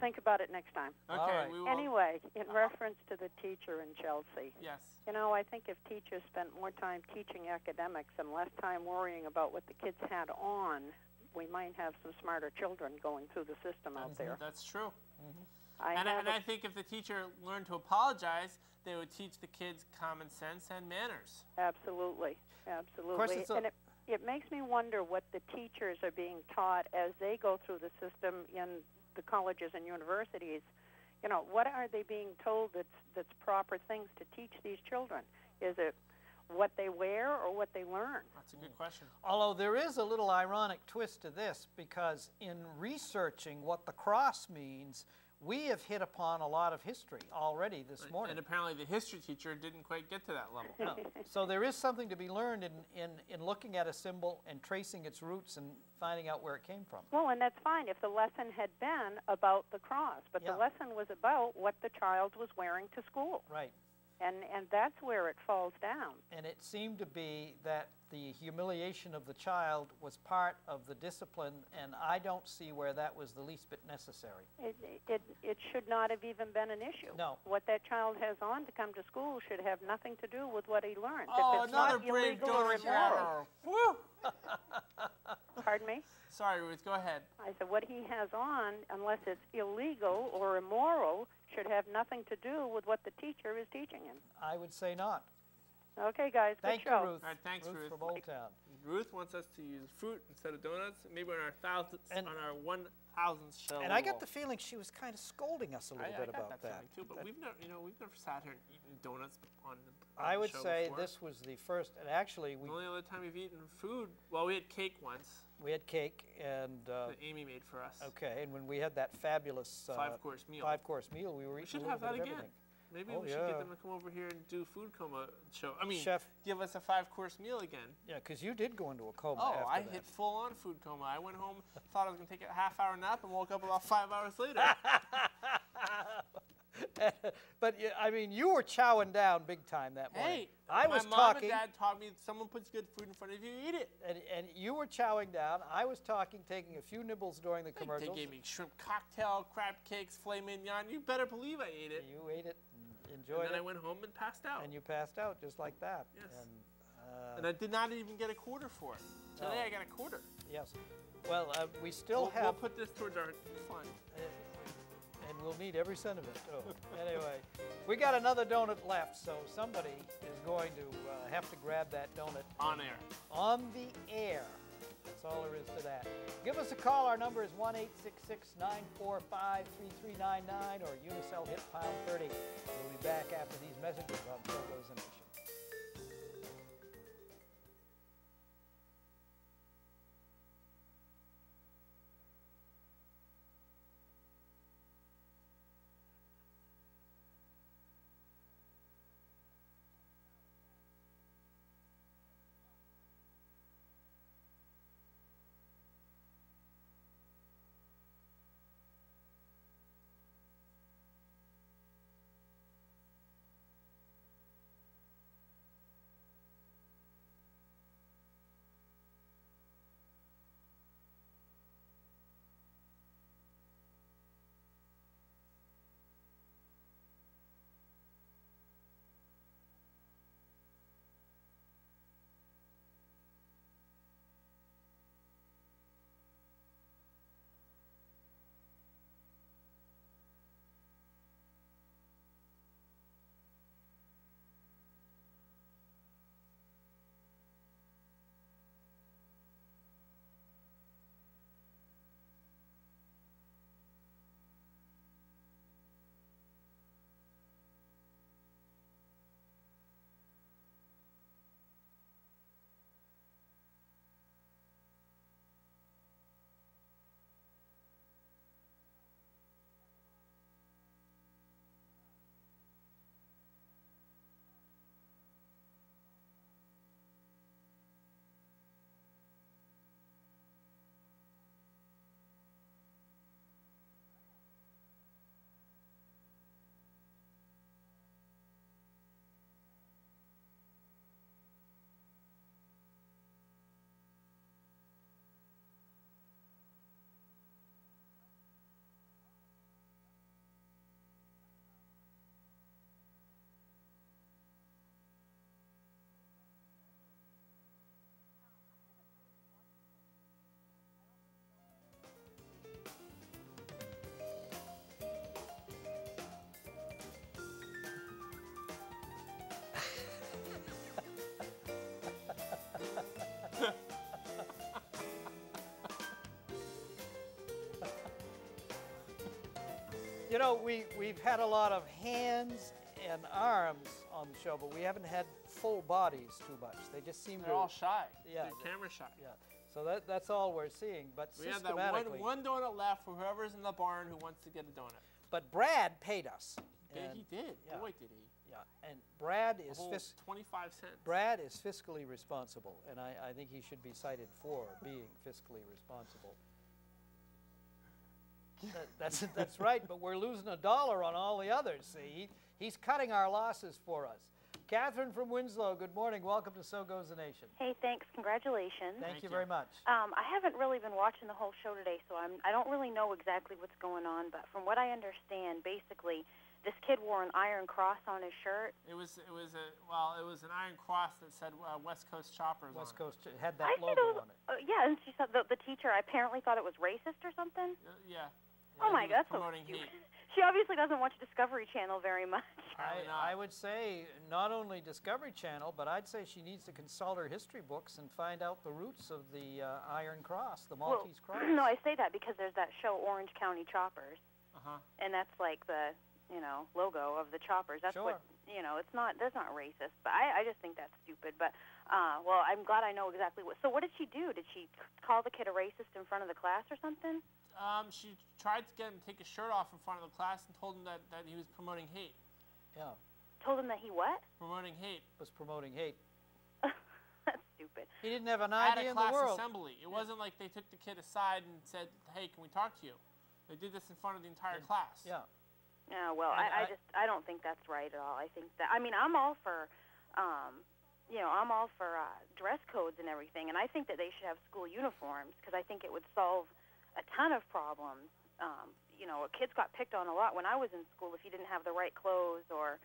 think about it next time. Okay, All right. we will. Anyway, in reference to the teacher in Chelsea, Yes. you know, I think if teachers spent more time teaching academics and less time worrying about what the kids had on, we might have some smarter children going through the system out there. That's true. Mm-hmm. I and, I, and a- I think if the teacher learned to apologize, they would teach the kids common sense and manners. Absolutely, absolutely. it's a- and it, it makes me wonder what the teachers are being taught as they go through the system in the colleges and universities. You know, what are they being told that's that's proper things to teach these children? Is it what they wear or what they learn? That's a good question. Although there is a little ironic twist to this because in researching what the cross means, we have hit upon a lot of history already this morning. And apparently the history teacher didn't quite get to that level. No. So there is something to be learned in, in, in looking at a symbol and tracing its roots and finding out where it came from. Well, and that's fine if the lesson had been about the cross, but Yeah. the lesson was about what the child was wearing to school. Right. And and that's where it falls down. And it seemed to be that the humiliation of the child was part of the discipline, and I don't see where that was the least bit necessary. It, it, it should not have even been an issue. No. What that child has on to come to school should have nothing to do with what he learned. Oh, if it's another not brave illegal or immoral, grabber. Woo! pardon me? Sorry, Ruth, go ahead. I said what he has on, unless it's illegal or immoral, should have nothing to do with what the teacher is teaching him. I would say not. Okay, guys, good Thank show. you, Ruth. All right, thanks, Ruth. from Old Town. Ruth wants us to use fruit instead of donuts. Maybe on our thousandth, And- on our one thousandth show. And I we got the feeling she was kind of scolding us a little I bit got about that, feeling too, but That- we've never, you know, we've never sat here and eaten donuts on the. On I the would show say before. this was the first, and actually we, The only other time we've eaten food, well, we had cake once we had cake and, uh, that Amy made for us. okay, and when we had that fabulous uh, Five course meal. five course meal, we were We eating should have that again. everything. Maybe Oh, we should yeah. get them to come over here and do food coma show. I mean, Chef- give us a five course meal again. Yeah, because you did go into a coma Oh, I that. hit full on food coma. I went home, thought I was gonna take a half hour nap, and woke up about five hours later. but I mean, you were chowing down big time that morning. hey, I my was mom talking, and dad taught me someone puts good food in front of you, eat it. and, and you were chowing down. I was talking, taking a few nibbles during the They- They gave me shrimp cocktail, crab cakes, filet mignon. You better believe I ate it. You ate it, and And enjoyed then I went home and passed out. and you passed out just like that. Yes. And, uh, And I did not even get a quarter for it. Today No. I got a quarter. yes. Well, uh, we still We'll, have, we'll put this towards our fund. uh, and we'll need every cent of it. Oh, anyway, we got another donut left, so somebody is going to uh, have to grab that donut On air. on the air. All there is to that. Give us a call. Our number is 1 945 3399 or Unicel hit pound 30. We'll be back after these messages on You know, we, we've had a lot of hands and arms on the show, but we haven't had full bodies too much. They just seem They're to. all shy. Yeah, They're camera shy. Yeah. So that, that's all we're seeing. But We have that one, one donut left for whoever's in the barn who wants to get a donut. But Brad paid us. Yeah, and- he did. yeah. Boy, did he. Yeah, and Brad is whole fis- 25 cents. Brad is fiscally responsible, and I, I think he should be cited for being fiscally responsible. That- that's that's right, but we're losing a dollar on all the others. See, he, he's cutting our losses for us. Catherine from Winslow, good morning. Welcome to So Goes the Nation. Hey, thanks. Congratulations. Thank, you very much. Um, I haven't really been watching the whole show today, so I'm I don't really know exactly what's going on. But from what I understand, basically, this kid wore an iron cross on his shirt. It was it was a well it was an iron cross that said uh, West Coast Choppers West on Coast ch- had I that think it logo was, on it. uh, yeah, and she said the, the teacher apparently thought it was racist or something. Uh, yeah. Oh my god, that's so promoting stupid. She obviously doesn't watch Discovery Channel very much. I, I would say not only Discovery Channel, but I'd say she needs to consult her history books and find out the roots of the uh, Iron Cross, the Well, Maltese Cross. no, I say that because there's that show Orange County Choppers, Uh huh. and that's like the you know logo of the choppers. That's Sure. what you know. It's not that's not racist, but I I just think that's stupid. But uh, well, I'm glad I know exactly what. So what did she do? Did she call the kid a racist in front of the class or something? Um, she tried to get him to take his shirt off in front of the class and told him that, that he was promoting hate. Yeah, Told him that he what? Promoting hate. was promoting hate. that's stupid. He didn't have an At idea a in the class world. assembly. It wasn't like they took the kid aside and said, "Hey, can we talk to you?" They did this in front of the entire class. Yeah. Yeah, well, I, I I- just I don't think that's right at all. I think that I mean I'm all for, um, you know, I'm all for uh, dress codes and everything, and I think that they should have school uniforms because I think it would solve a ton of problems. Um, you know, kids got picked on a lot when I was in school if you didn't have the right clothes or,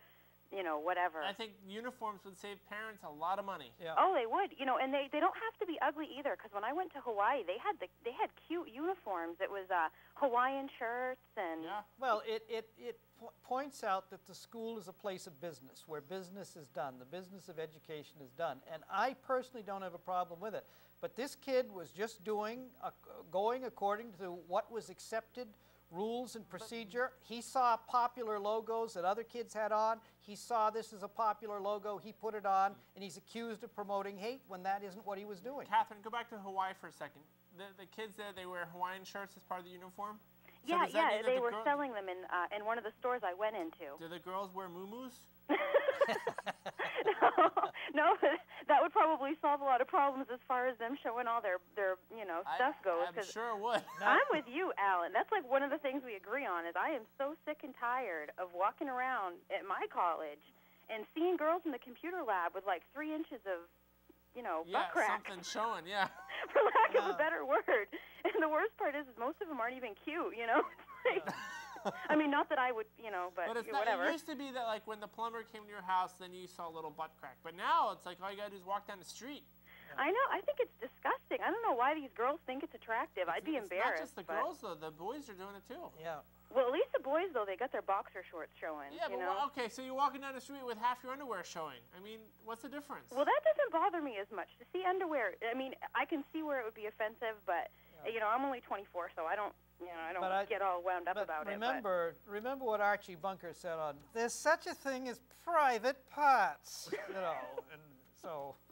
you know, whatever. I think uniforms would save parents a lot of money. Yeah. Oh, they would. You know, and they they don't have to be ugly either. Because when I went to Hawaii, they had the they had cute uniforms. It was uh, Hawaiian shirts and Yeah. Well, it, it, it po- points out that the school is a place of business where business is done, the business of education is done. And I personally don't have a problem with it. But this kid was just doing, uh, going according to what was accepted rules and procedure. He saw popular logos that other kids had on. He saw this as a popular logo. He put it on, and he's accused of promoting hate when that isn't what he was doing. Catherine, go back to Hawaii for a second. The, the kids there, they wear Hawaiian shirts as part of the uniform. So yeah, yeah. They the were girl- selling them in uh, in one of the stores I went into. Do the girls wear muumuus? no, no, that would probably solve a lot of problems as far as them showing all their their you know stuff goes. I'm 'cause sure it would. I'm with you, Alan. That's like one of the things we agree on. Is I am so sick and tired of walking around at my college and seeing girls in the computer lab with like three inches of, you know, yeah, butt crack, something showing. Yeah. for lack of a better word. And the worst part is, is most of them aren't even cute. You know, It's like, I mean, not that I would, you know, but, But it's not, whatever. it used to be that like when the plumber came to your house, then you saw a little butt crack. But now it's like all you gotta do is walk down the street. I know. I think it's disgusting. I don't know why these girls think it's attractive. I'd be it's embarrassed. Not just the but- girls though; the boys are doing it too. Yeah. Well, at least the boys though, they got their boxer shorts showing. Yeah, you but know. wha- okay, so you're walking down the street with half your underwear showing. I mean, what's the difference? Well, that doesn't bother me as much. To see underwear, I mean, I can see where it would be offensive, but you know, I'm only 24, so I don't, you know, I don't I- get all wound up But about remember, remember what Archie Bunker said on "There's such a thing as private parts," you know, and so it.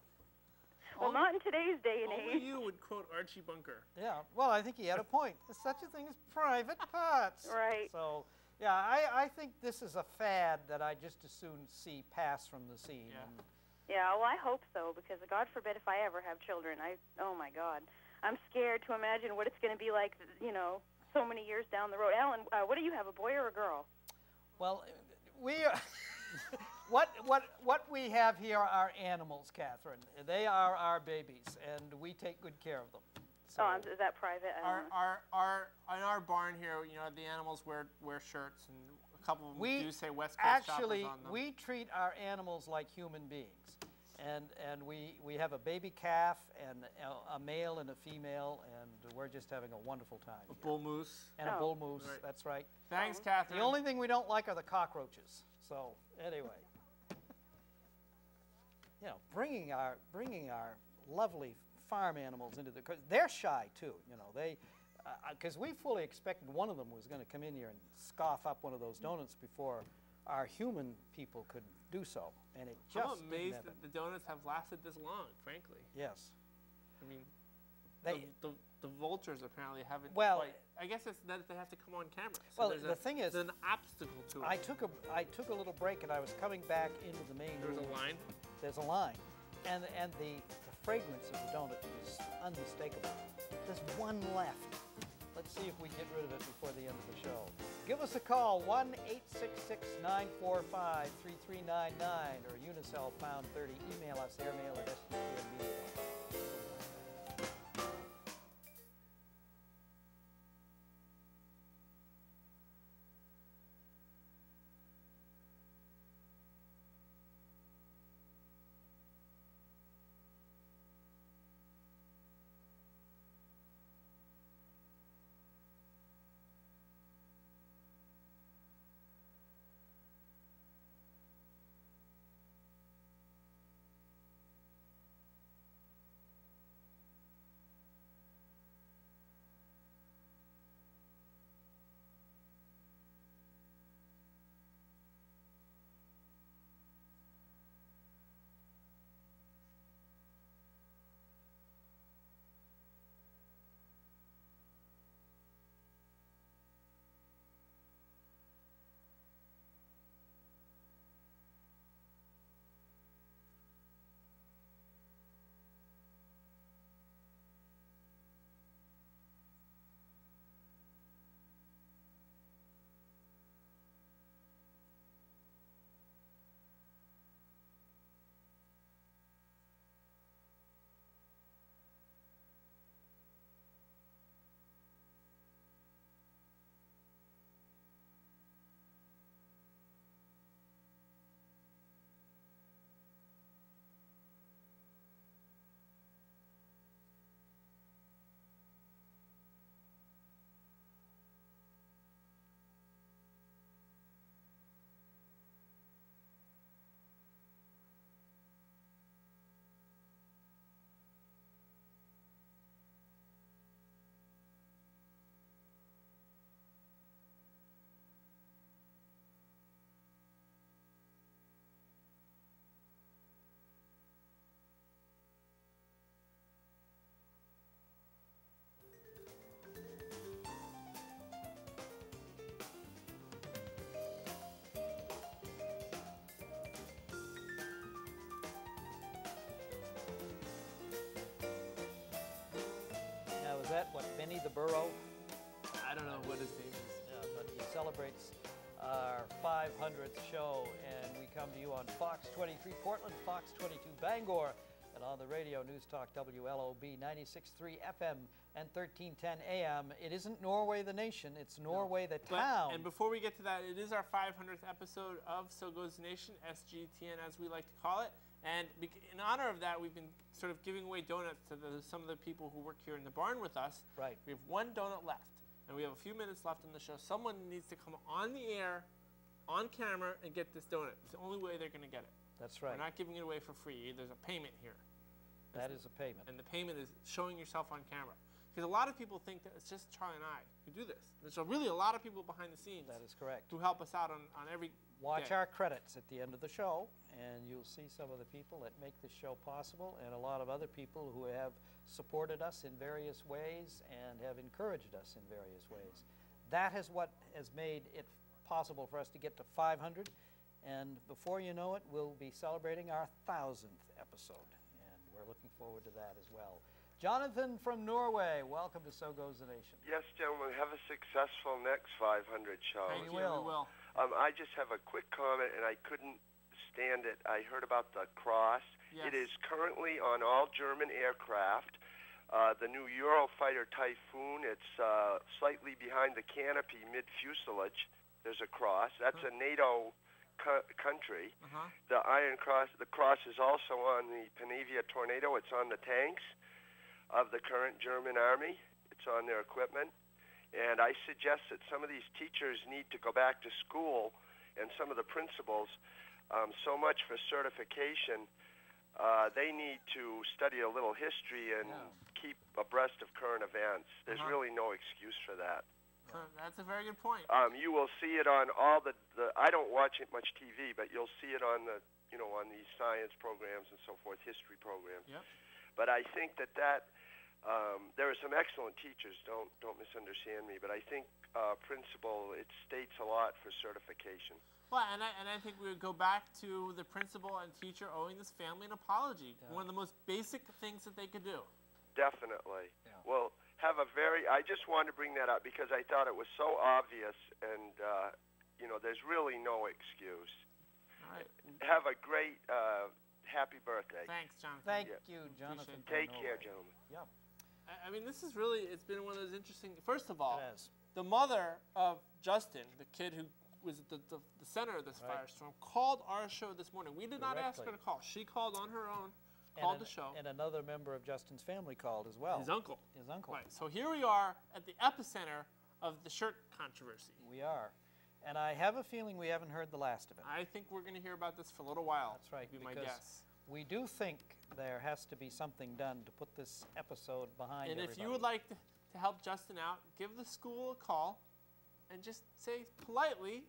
But well, not in today's day and Only age. you would quote Archie Bunker. yeah. Well, I think he had a point. There's such a thing as private parts. Right. So yeah, I, I think this is a fad that I just as soon see pass from the scene. Yeah. And Yeah, well, I hope so because God forbid if I ever have children, I, oh my God, I'm scared to imagine what it's going to be like, you know, so many years down the road. Alan, uh, what do you have, a boy or a girl? Well, we are. what what what we have here are animals, Catherine. They are our babies, and we take good care of them. So, oh, is that private? I Our, our, our, in our barn here, you know, the animals wear wear shirts, and a couple of them We do say West Coast actually Choppers on them. we treat our animals like human beings, and and we we have a baby calf and a, a male and a female, and we're just having a wonderful time. a here. bull moose. and a Oh. bull moose. Right. That's right. Thanks, oh. Catherine. The only thing we don't like are the cockroaches. So anyway, you know, bringing our bringing our lovely farm animals into the 'cause they're shy too. You know, they uh, uh, because we fully expected one of them was going to come in here and scoff up one of those donuts before our human people could do so, and it just I'm amazed that the donuts have lasted this long. Frankly, Yes. I mean, They- the, the, the vultures apparently haven't. Well- quite, I guess it's that they have to come on camera. So Well, the a, thing is, there's an obstacle to it. I took a I took a little break and I was coming back into the main There's a line. There's a line, and and the, the fragrance of the donut is unmistakable. There's one left. Let's see if we get rid of it before the end of the show. Give us a call, 1 866 945 3399 or Unicel pound 30. Email us airmail at sgtnmedia.com. Benny the Burro? I don't know what his name is. Yeah, but he celebrates our 500th show, and we come to you on Fox 23 Portland, Fox 22 Bangor, and on the radio News Talk WLOB 96.3 FM and 1310 AM. It isn't Norway the nation; it's Norway the But- town. and before we get to that, it is our 500th episode of So Goes the Nation, SGTN as we like to call it. And in honor of that, we've been sort of giving away donuts to the, some of the people who work here in the barn with us. Right. We have one donut left, and we have a few minutes left in the show. Someone needs to come on the air, on camera, and get this donut. It's the only way they're going to get it. That's right. We're not giving it away for free. There's a payment here. that is a payment. And the payment is showing yourself on camera. Because a lot of people think that it's just Charlie and I who do this. There's really a lot of people behind the scenes That is correct. who help us out on, on every Watch day. our credits at the end of the show, and you'll see some of the people that make this show possible, and a lot of other people who have supported us in various ways and have encouraged us in various ways. That is what has made it possible for us to get to 500, and before you know it, we'll be celebrating our thousandth episode, and we're looking forward to that as well. Jonathan from Norway, welcome to So Goes the Nation. Yes, gentlemen, have a successful next 500 show. Thank We you. will. We will. Um, I just have a quick comment, and I couldn't stand it. I heard about the cross. Yes. It is currently on all German aircraft. Uh, the new Eurofighter Typhoon, it's uh, slightly behind the canopy, mid-fuselage. There's a cross. That's a NATO co- country. Uh-huh. The Iron Cross, the cross is also on the Panavia Tornado. It's on the tanks of the current German army. It's on their equipment. And I suggest that some of these teachers need to go back to school and some of the principals, um, so much for certification. Uh, they need to study a little history and Yeah. keep abreast of current events. There's Uh-huh. really no excuse for that. So that's a very good point. Um, you will see it on all the, the. I don't watch it much TV, but you'll see it on the, you know, on these science programs and so forth, history programs. Yep. But I think that that um, there are some excellent teachers. Don't don't misunderstand me. But I think uh, principal it states a lot for certification. Well, and I, and I think we would go back to the principal and teacher owing this family an apology. One of the most basic things that they could do. Definitely. Well, have a very. I just wanted to bring that up because I thought it was so obvious, and uh, you know, there's really no excuse. All right. Have a great, uh, happy birthday. Thanks, Jonathan. Thank Yeah. you, Jonathan. Take Pernova. care, gentlemen. Yeah, I, I mean, this is really, it's been one of those interesting. First of all, the mother of Justin, the kid who was at the, the, the center of this Right. firestorm, called our show this morning. We did not ask her to call. She called on her own, called an- the show. And another member of Justin's family called as well. His uncle. His uncle. Right. So here we are at the epicenter of the shirt controversy. We are. And I have a feeling we haven't heard the last of it. I think we're going to hear about this for a little while. That's right, be my guess. We do think there has to be something done to put this episode behind And if you would like to, to help Justin out, give the school a call and just say politely,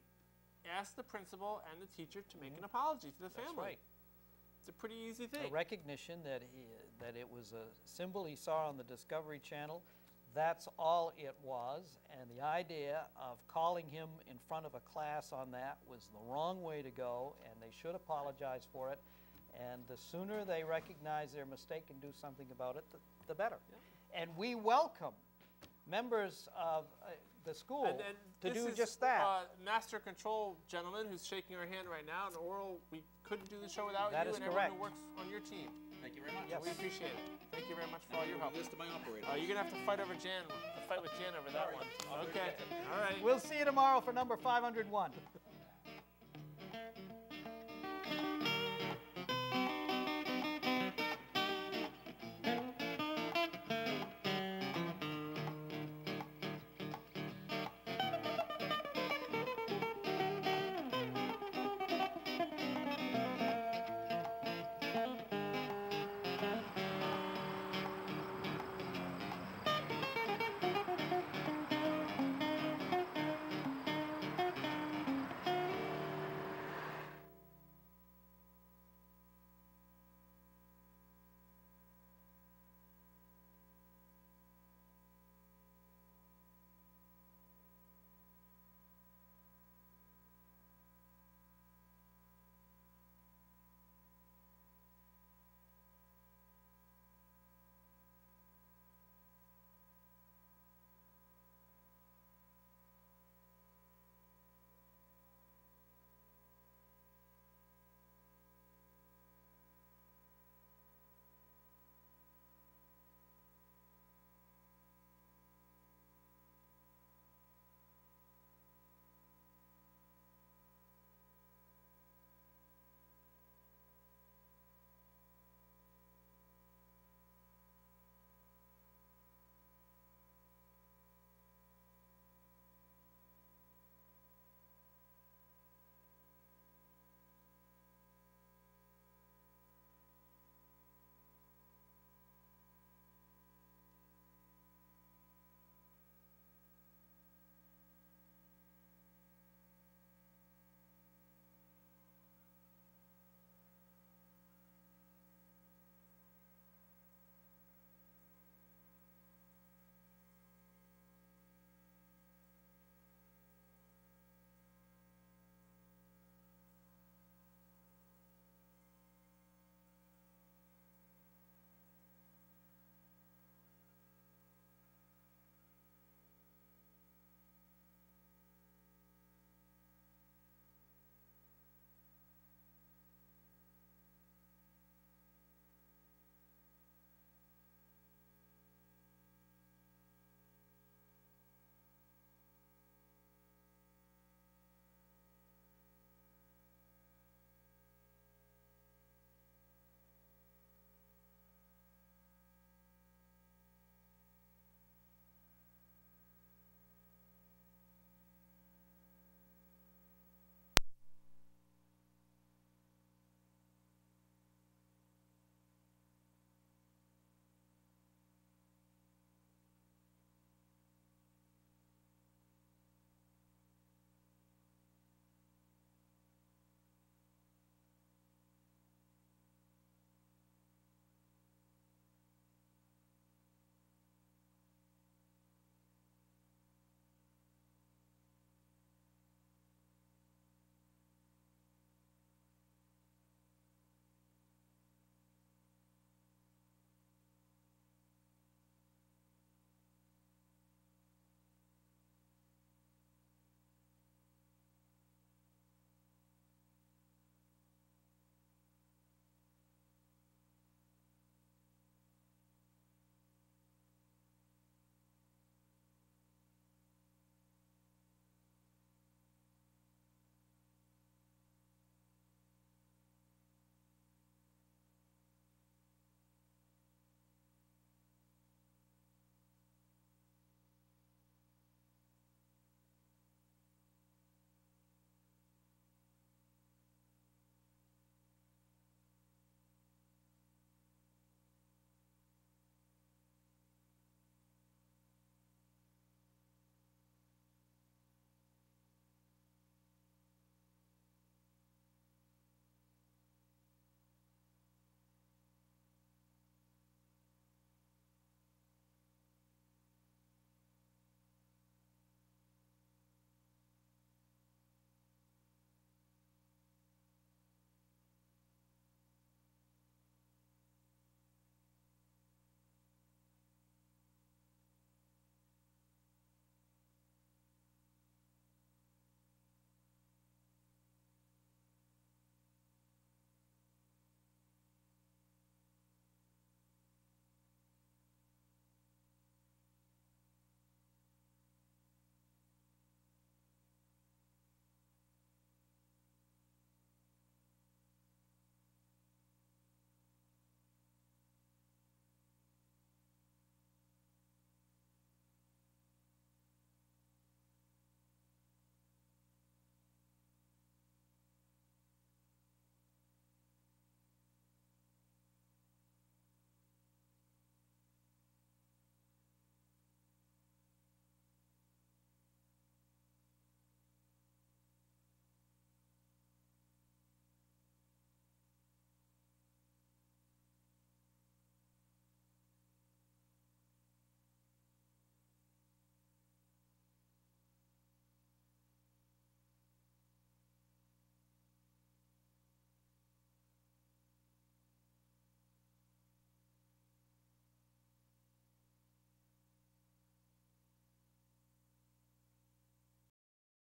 ask the principal and the teacher to make mm-hmm. an apology to the. That's family. right. It's a pretty easy thing. a recognition that he, that it was a symbol he saw on the Discovery Channel. That's all it was, and the idea of calling him in front of a class on that was the wrong way to go, and they should apologize for it. And the sooner they recognize their mistake and do something about it, the, the better. And we welcome members of uh, the school And, and to do is, just that. Uh, master control gentleman who's shaking our hand right now, and Oral, we couldn't do the show without That you is and everyone who works on your team. Thank you very much. Yes. We appreciate it. Thank you very much for all your help. This to my operator. Uh, you're gonna have to fight over Jan, to fight with Jan over that one. Okay. All right. We'll see you tomorrow for number 501.